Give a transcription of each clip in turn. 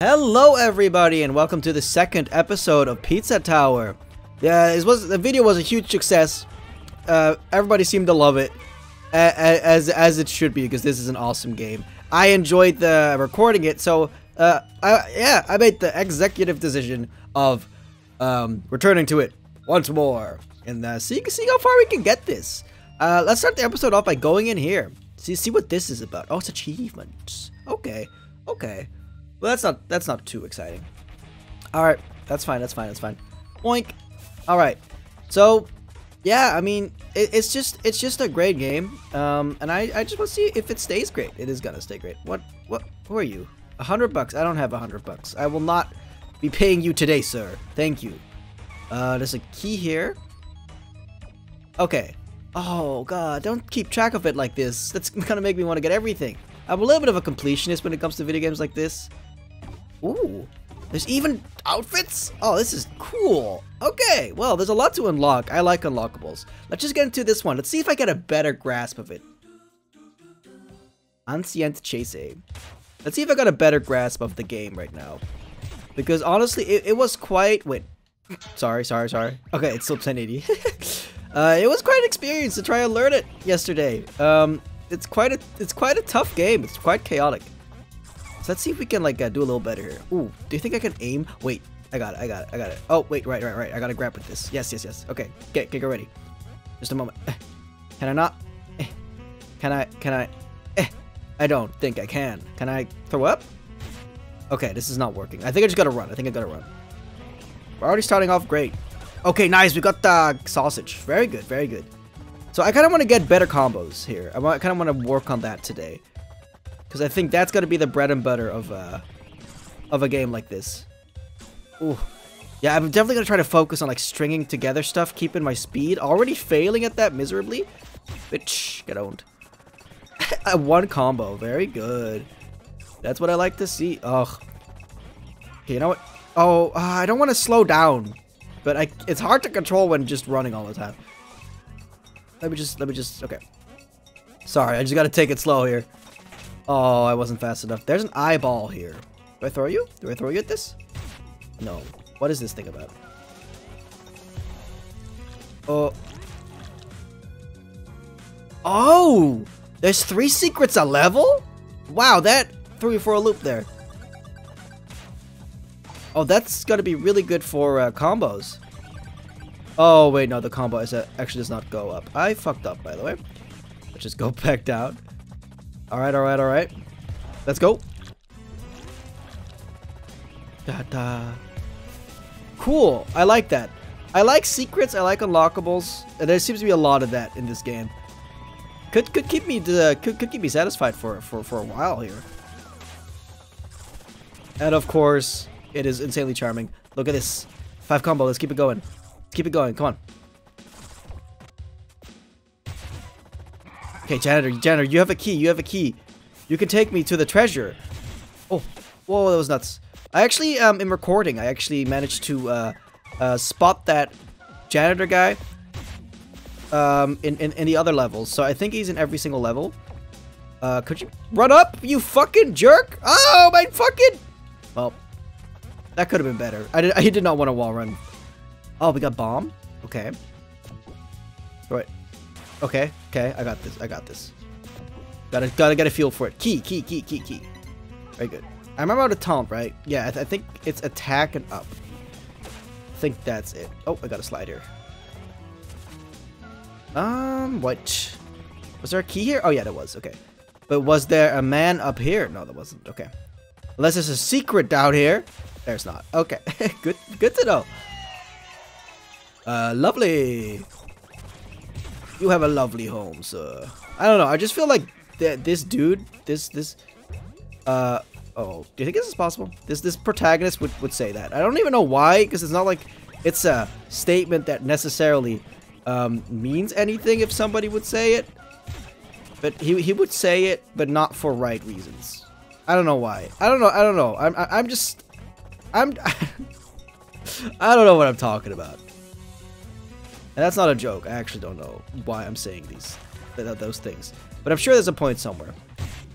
Hello everybody and welcome to the second episode of Pizza Tower. Yeah, it was the video was a huge success. Uh, everybody seemed to love it, as as it should be because this is an awesome game. I enjoyed the recording it, so uh, I, yeah, I made the executive decision of um, returning to it once more and uh, see see how far we can get this. Uh, let's start the episode off by going in here. See see what this is about. Oh, it's achievements. Okay, okay. Well, that's not that's not too exciting. All right, that's fine. That's fine. That's fine. Boink. All right. So, yeah, I mean, it, it's just it's just a great game. Um, and I I just want to see if it stays great. It is gonna stay great. What what? Who are you? A hundred bucks. I don't have a hundred bucks. I will not be paying you today, sir. Thank you. Uh, there's a key here. Okay. Oh god, don't keep track of it like this. That's gonna make me want to get everything. I'm a little bit of a completionist when it comes to video games like this. Ooh, there's even outfits? Oh, this is cool. Okay, well, there's a lot to unlock. I like unlockables. Let's just get into this one. Let's see if I get a better grasp of it. Ancient Cheese. Let's see if I got a better grasp of the game right now. Because honestly, it, it was quite... Wait. Sorry, sorry, sorry. Okay, it's still 1080. uh, it was quite an experience to try and learn it yesterday. Um, it's quite a it's quite a tough game. It's quite chaotic. So let's see if we can like uh, do a little better here. Ooh, do you think I can aim? Wait, I got it, I got it, I got it. Oh, wait, right, right, right. I gotta grab with this. Yes, yes, yes. Okay, get, get, get ready. Just a moment. Can I not? Eh. Can I, can I? Eh. I don't think I can. Can I throw up? Okay, this is not working. I think I just gotta run. I think I gotta run. We're already starting off great. Okay, nice. We got the sausage. Very good, very good. So I kind of want to get better combos here. I kind of want to work on that today. Because I think that's going to be the bread and butter of, uh, of a game like this. Ooh. Yeah, I'm definitely going to try to focus on like stringing together stuff, keeping my speed. Already failing at that miserably. Bitch, get owned. One combo. Very good. That's what I like to see. Ugh. Okay, you know what? Oh, uh, I don't want to slow down. But I, it's hard to control when just running all the time. Let me just, let me just, okay. Sorry, I just gotta take it slow here. Oh, I wasn't fast enough. There's an eyeball here. Do I throw you? Do I throw you at this? No. What is this thing about? Oh. Oh! There's three secrets a level? Wow, that threw you for a loop there. Oh, that's gotta be really good for uh, combos. Oh, wait, no, the combo is, uh, actually does not go up. I fucked up, by the way. Let's just go back down. Alright, alright, alright. Let's go. Da da. Cool. I like that. I like secrets. I like unlockables. And there seems to be a lot of that in this game. Could could keep me to, could could keep me satisfied for for for a while here. And of course, it is insanely charming. Look at this. Five combo. Let's keep it going. Let's keep it going. Come on. Okay, janitor, janitor, you have a key. You have a key. You can take me to the treasure. Oh, whoa, that was nuts. I actually, um, in recording, I actually managed to, uh, uh, spot that janitor guy, um, in, in, in the other levels. So I think he's in every single level. Uh, could you run up, you fucking jerk? Oh, my fucking... Well, that could have been better. I did, I did not want to wall run. Oh, we got bomb? Okay. Right. Okay, okay, I got this, I got this. Gotta, gotta get a feel for it. Key, key, key, key, key. Very good. I remember how to taunt, right? Yeah, I, th I think it's attack and up. I think that's it. Oh, I got a slider. Um, what? Was there a key here? Oh, yeah, there was. Okay. But was there a man up here? No, there wasn't. Okay. Unless there's a secret down here. There's not. Okay. good, good to know. Uh, lovely. You have a lovely home, sir. I don't know. I just feel like th this dude, this, this, uh, oh, do you think this is possible? This, this protagonist would, would say that. I don't even know why, because it's not like it's a statement that necessarily, um, means anything if somebody would say it. But he, he would say it, but not for right reasons. I don't know why. I don't know. I don't know. I'm, I'm just, I'm, I don't know what I'm talking about. And that's not a joke. I actually don't know why I'm saying these, th those things. But I'm sure there's a point somewhere.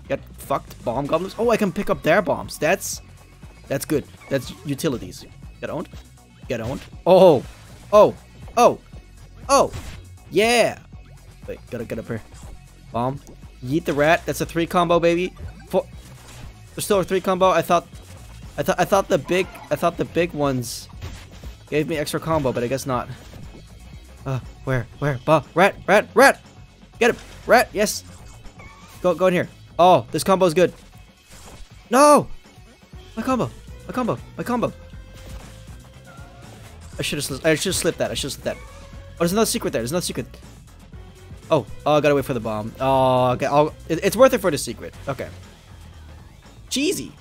Get fucked bomb goblins. Oh, I can pick up their bombs. That's That's good. That's utilities. Get owned. Get owned. Oh. Oh. Oh. Oh. Yeah. Wait, gotta get up here. Bomb. Yeet the rat. That's a three combo, baby. Four. There's still a three combo. I thought. I thought. I thought the big. I thought the big ones gave me extra combo, but I guess not. Uh, where? Where? Bah. Rat. Rat. Rat. Get him. Rat. Yes. Go. Go in here. Oh, this combo is good. No. My combo. My combo. My combo. I should have. I should have slipped that. I should have slipped that. Oh, there's another secret there. There's another secret. Oh, oh, I gotta wait for the bomb. Oh, okay. I'll, it, it's worth it for the secret. Okay. Cheesy.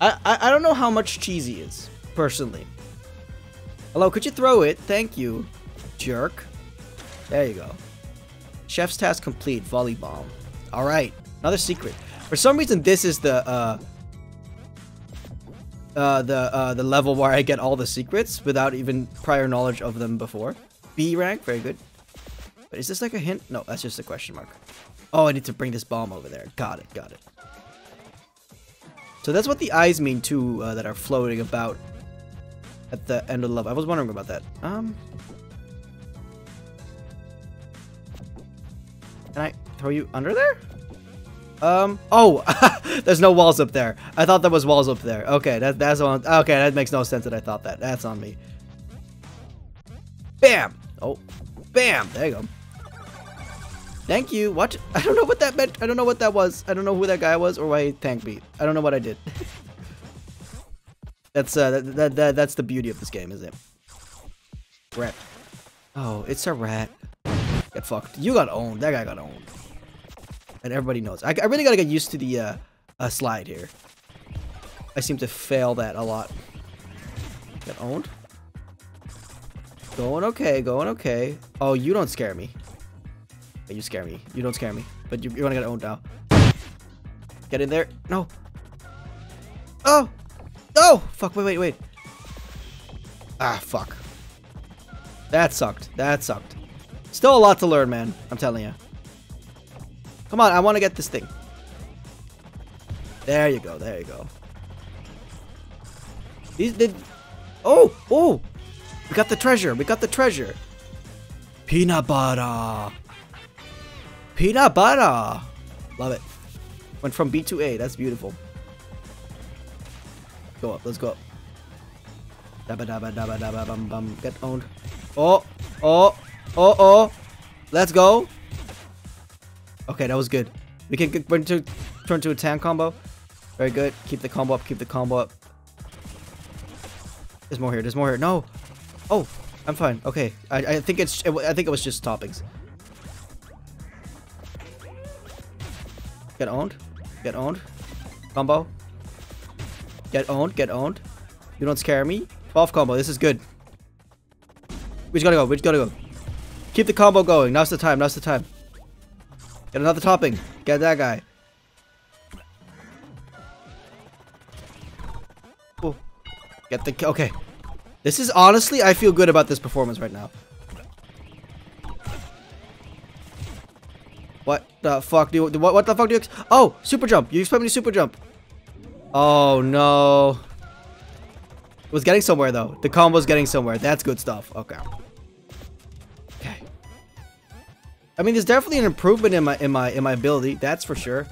I, I I don't know how much cheesy is personally. Hello, could you throw it? Thank you, jerk. There you go. Chef's task complete. Volley bomb. All right. Another secret. For some reason, this is the uh, uh, the uh, the level where I get all the secrets without even prior knowledge of them before. B rank, very good. But is this like a hint? No, that's just a question mark. Oh, I need to bring this bomb over there. Got it, got it. So that's what the eyes mean too, uh, that are floating about at the end of the level. I was wondering about that. Um, throw you under there? Um, oh, there's no walls up there. I thought there was walls up there. Okay, that, that's on, okay, that makes no sense that I thought that. That's on me. Bam! Oh, bam! There you go. Thank you. What? I don't know what that meant. I don't know what that was. I don't know who that guy was or why he thanked me. I don't know what I did. that's, uh, that, that, that, that's the beauty of this game, is it? Rat. Oh, it's a rat. Get fucked. You got owned. That guy got owned and everybody knows. I, I really gotta get used to the uh, uh, slide here. I seem to fail that a lot. Get owned. Going okay, going okay. Oh, you don't scare me. you scare me. You don't scare me. But you, you're gonna get owned now. Get in there. No. Oh! Oh! Fuck, wait, wait, wait. Ah, fuck. That sucked. That sucked. Still a lot to learn, man. I'm telling you. Come on, I want to get this thing. There you go, there you go. These did. Oh, oh! We got the treasure. We got the treasure. Peanut butter. Peanut butter. Love it. Went from B to A. That's beautiful. Go up. Let's go up. Dabba dabba dabba dabba bum bum. Get owned. Oh, oh, oh, oh. Let's go. Okay, that was good. We can turn to turn to a tank combo. Very good. Keep the combo up. Keep the combo up. There's more here. There's more here. No. Oh, I'm fine. Okay. I, I think it's. I think it was just toppings. Get owned. Get owned. Combo. Get owned. Get owned. You don't scare me. 12 combo. This is good. We just gotta go. We just gotta go. Keep the combo going. Now's the time. Now's the time. Get another topping. Get that guy. Get the... Okay. This is honestly, I feel good about this performance right now. What the fuck do you... What, what the fuck do you... Oh! Super jump! You expect me to super jump. Oh, no. It was getting somewhere, though. The combo's getting somewhere. That's good stuff. Okay. I mean, there's definitely an improvement in my in my in my ability. That's for sure.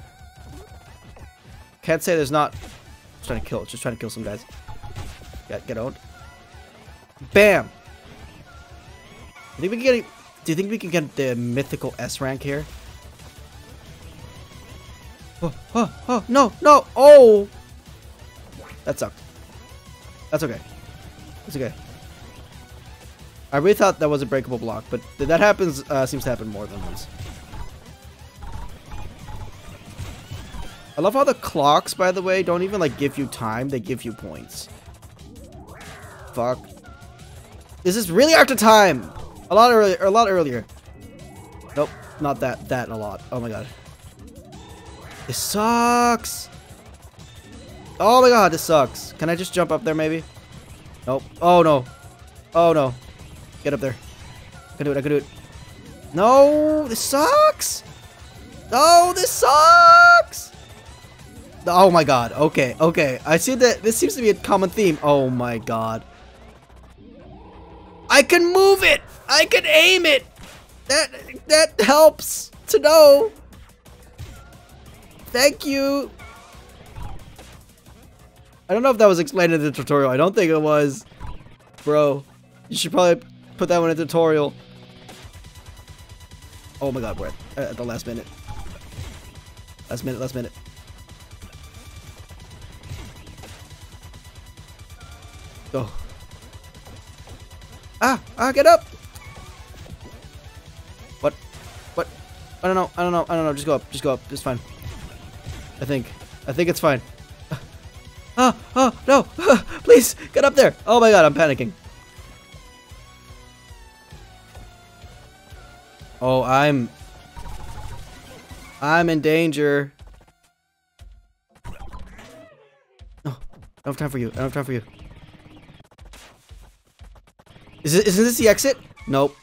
Can't say there's not. Just trying to kill. Just trying to kill some guys. Get get out. Bam. I think we can get. Do you think we can get the mythical S rank here? Oh, oh, oh, no, no, oh! That sucked. That's okay. That's okay. I really thought that was a breakable block, but that happens, uh, seems to happen more than once. I love how the clocks, by the way, don't even, like, give you time. They give you points. Fuck. Is this is really after time. A lot earlier. A lot earlier. Nope. Not that. That a lot. Oh, my God. This sucks. Oh, my God. This sucks. Can I just jump up there, maybe? Nope. Oh, no. Oh, no. Get up there. I can do it. I can do it. No, this sucks. No, this sucks. Oh my god. Okay, okay. I see that this seems to be a common theme. Oh my god. I can move it! I can aim it! That that helps to know. Thank you. I don't know if that was explained in the tutorial. I don't think it was. Bro, you should probably put that one in tutorial. Oh my god, we're at, at the last minute. Last minute, last minute. Go. Ah! Ah, get up! What? What? I don't know, I don't know, I don't know. Just go up, just go up. It's fine. I think. I think it's fine. Ah! Oh, no! Please, get up there! Oh my god, I'm panicking. Oh, I'm... I'm in danger. No, I don't have time for you. I don't have time for you. Is isn't this the exit? Nope.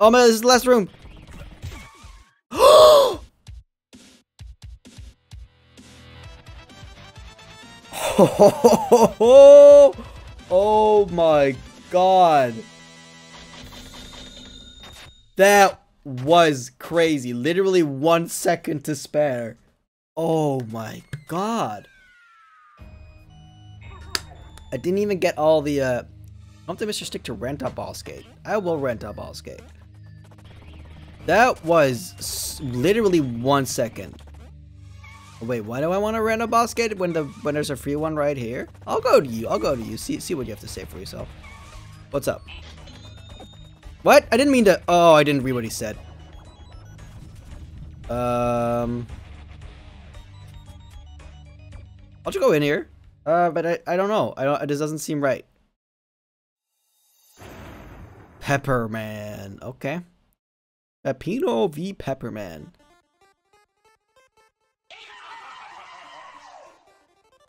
Oh man, this is the last room. oh my god. That was crazy. Literally one second to spare. Oh my god. I didn't even get all the, uh... Optimus should stick to rent a ball skate. I will rent a ball skate. That was literally one second. Wait, why do I want to rent a ball skate when the when there's a free one right here? I'll go to you. I'll go to you. See see what you have to say for yourself. What's up? What? I didn't mean to. Oh, I didn't read what he said. Um. I'll just go in here. Uh, but I, I don't know. I don't. This doesn't seem right. Pepperman. Okay. Peppino v Pepperman.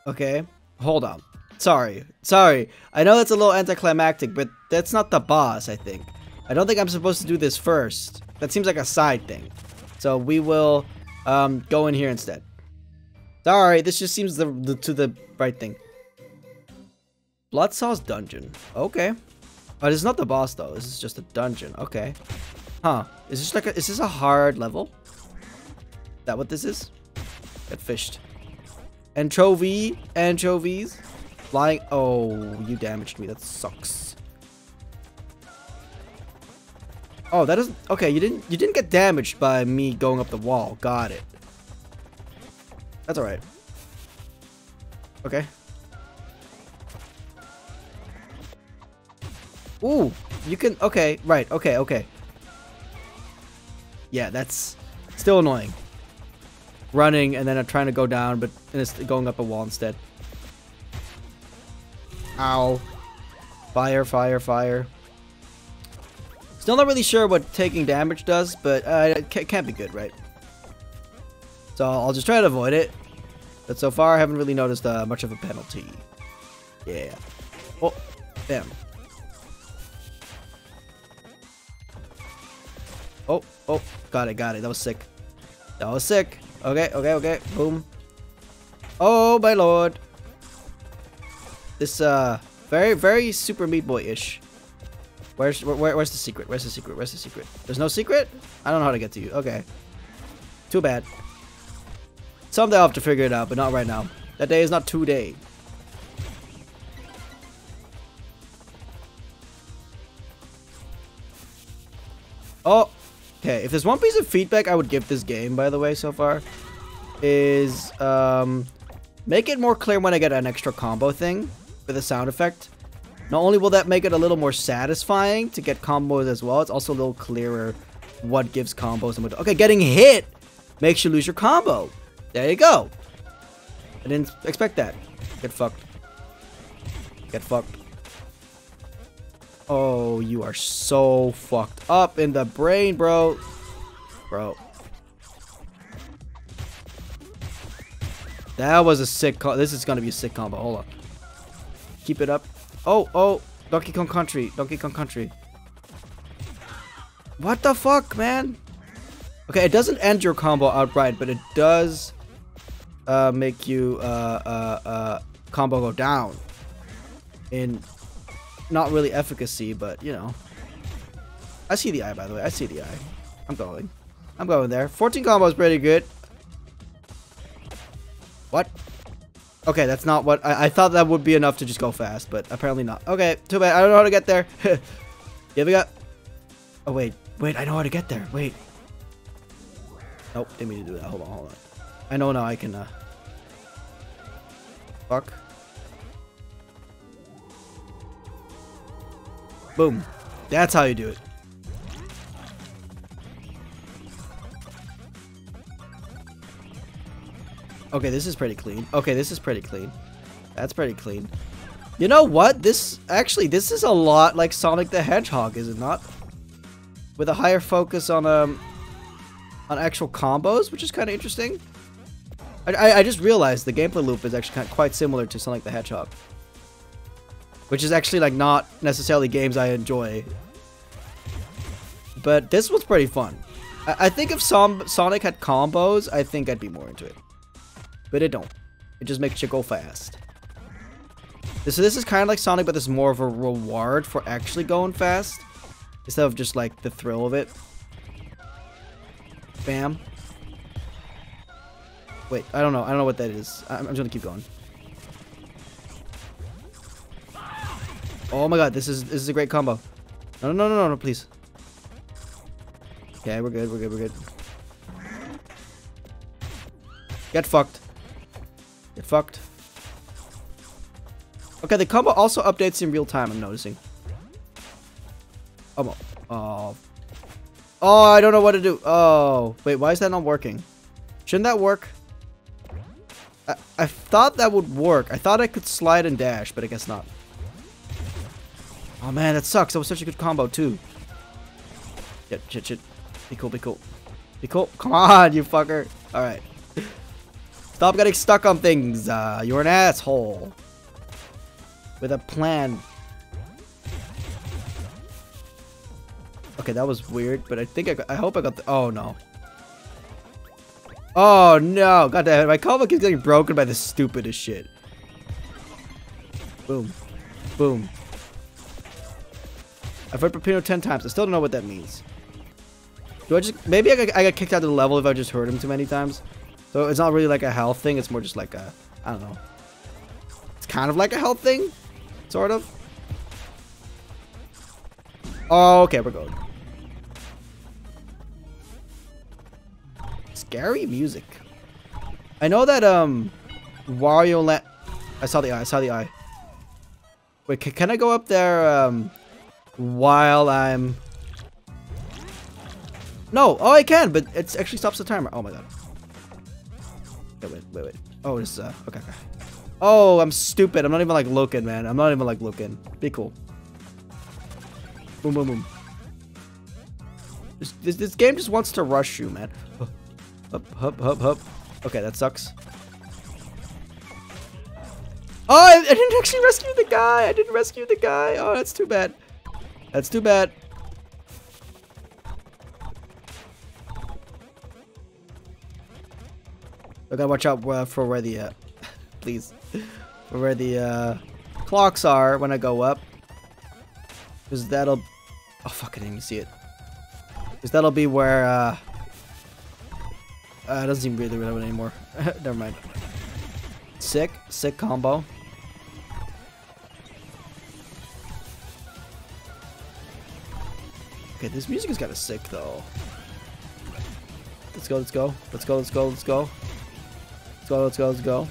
Okay. Hold on. Sorry. Sorry. I know that's a little anticlimactic, but that's not the boss, I think. I don't think I'm supposed to do this first. That seems like a side thing. So we will um, go in here instead. Sorry, this just seems the, the, to the right thing. Bloodsauce Dungeon. Okay. Oh, this is not the boss though. This is just a dungeon. Okay. Huh. Is this like a, is this a hard level? Is that what this is? Get fished. Anchovy. Anchovies. Flying. Oh, you damaged me. That sucks. Oh, that is okay. You didn't you didn't get damaged by me going up the wall. Got it. That's all right. Okay. Ooh, you can, okay, right, okay, okay. Yeah, that's still annoying. Running and then I'm trying to go down, but it's going up a wall instead. Ow. Fire, fire, fire. Still not really sure what taking damage does, but uh, it can't be good, right? So I'll just try to avoid it. But so far, I haven't really noticed uh, much of a penalty. Yeah. Oh, damn. Oh, oh, got it, got it. That was sick. That was sick. Okay, okay, okay. Boom. Oh, my lord. This, uh, very, very Super Meat Boy-ish. Where's, where, where's the secret? Where's the secret? Where's the secret? There's no secret? I don't know how to get to you. Okay. Too bad. Someday I'll have to figure it out, but not right now. That day is not today. Oh, Okay, if there's one piece of feedback I would give this game, by the way, so far, is um, make it more clear when I get an extra combo thing with a sound effect. Not only will that make it a little more satisfying to get combos as well, it's also a little clearer what gives combos and what... Okay, getting hit makes you lose your combo. There you go. I didn't expect that. Get fucked. Get fucked. Oh, you are so fucked up in the brain, bro. Bro. That was a sick This is going to be a sick combo. Hold up. Keep it up. Oh, oh. Donkey Kong Country. Donkey Kong Country. What the fuck, man? Okay, it doesn't end your combo outright, but it does uh, make you uh, uh, uh, combo go down. In not really efficacy, but you know. I see the eye, by the way. I see the eye. I'm going. I'm going there. 14 combo is pretty good. What? Okay, that's not what... I, I thought that would be enough to just go fast, but apparently not. Okay, too bad. I don't know how to get there. yeah, we got... Oh, wait. Wait, I know how to get there. Wait. Nope, didn't mean to do that. Hold on, hold on. I know now I can, uh... Fuck. Boom. That's how you do it. Okay, this is pretty clean. Okay, this is pretty clean. That's pretty clean. You know what? This, actually, this is a lot like Sonic the Hedgehog, is it not? With a higher focus on, um, on actual combos, which is kind of interesting. I, I, I, just realized the gameplay loop is actually kind of quite similar to Sonic the Hedgehog. Which is actually, like, not necessarily games I enjoy. But this was pretty fun. I, I think if Som Sonic had combos, I think I'd be more into it but it don't. It just makes you go fast. So this is kind of like Sonic, but there's more of a reward for actually going fast. Instead of just like the thrill of it. Bam. Wait, I don't know. I don't know what that is. I'm, just gonna keep going. Oh my god, this is this is a great combo. No, no, no, no, no, please. Okay, we're good, we're good, we're good. Get fucked. Get fucked. Okay, the combo also updates in real time, I'm noticing. Oh, oh. Oh, I don't know what to do. Oh, wait, why is that not working? Shouldn't that work? I, I thought that would work. I thought I could slide and dash, but I guess not. Oh man, that sucks. That was such a good combo too. Shit, shit, shit. Be cool, be cool. Be cool. Come on, you fucker. Alright. Stop getting stuck on things. Uh, you're an asshole. With a plan. Okay, that was weird, but I think I got, I hope I got the, oh no. Oh no, god damn it, my combo keeps getting broken by the stupidest shit. Boom. Boom. I've heard Peppino 10 times, I still don't know what that means. Do I just, maybe I got, I got kicked out of the level if I just heard him too many times. So it's not really like a health thing. It's more just like a, I don't know. It's kind of like a health thing, sort of. Oh, okay, we're going. Scary music. I know that, um, Wario Land... I saw the eye, I saw the eye. Wait, can I go up there, um, while I'm... No, oh, I can, but it actually stops the timer. Oh my god. Wait, wait, wait, wait. Oh, it's, uh, okay, okay. Oh, I'm stupid. I'm not even, like, looking, man. I'm not even, like, looking. Be cool. Boom, boom, boom. This, this, this game just wants to rush you, man. Up, up, up, up. Okay, that sucks. Oh, I, I didn't actually rescue the guy. I didn't rescue the guy. Oh, that's too bad. That's too bad. I gotta watch out uh, for where the, uh, please, where the uh, clocks are when I go up. Because that'll, oh fuck, I didn't even see it. Because that'll be where, uh, uh, it doesn't even really relevant anymore. Never mind. Sick, sick combo. Okay, this music is kind of sick though. Let's go, let's go, let's go, let's go, let's go. Let's go, let's go, let's go.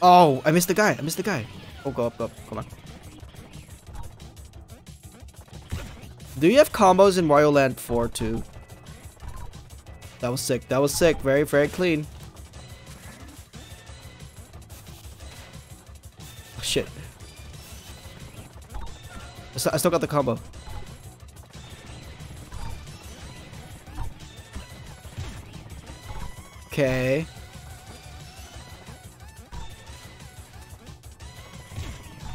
Oh, I missed the guy. I missed the guy. Oh, go up, go up. Come on. Do you have combos in Wario Land 4 too? That was sick. That was sick. Very, very clean. I still got the combo. Okay.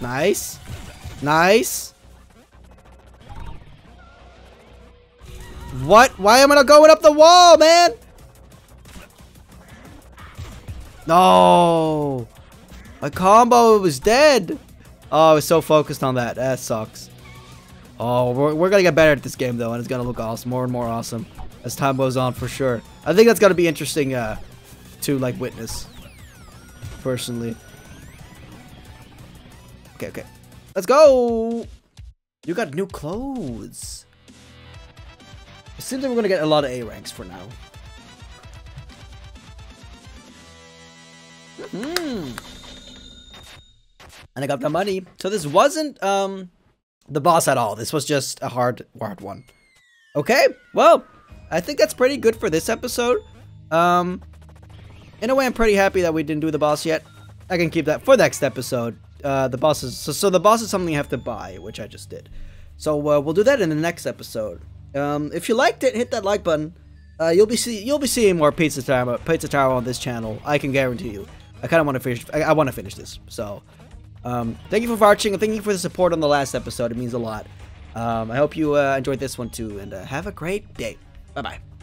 Nice. Nice. What? Why am I not going up the wall, man? No. My combo was dead. Oh, I was so focused on that. That sucks. Oh, we're, we're going to get better at this game, though, and it's going to look awesome, more and more awesome as time goes on, for sure. I think that's going to be interesting uh, to, like, witness, personally. Okay, okay. Let's go! You got new clothes. It seems like we're going to get a lot of A ranks for now. Hmm. And I got the money. So this wasn't um the boss at all. This was just a hard hard one. Okay, well, I think that's pretty good for this episode. Um in a way I'm pretty happy that we didn't do the boss yet. I can keep that for next episode. Uh the boss is so, so the boss is something you have to buy, which I just did. So uh, we'll do that in the next episode. Um if you liked it, hit that like button. Uh, you'll be see you'll be seeing more Pizza Tower Pizza Tower on this channel. I can guarantee you. I kind of want to finish. I, I want to finish this. So, um, thank you for watching and thank you for the support on the last episode. It means a lot. Um, I hope you uh, enjoyed this one too, and uh, have a great day. Bye bye.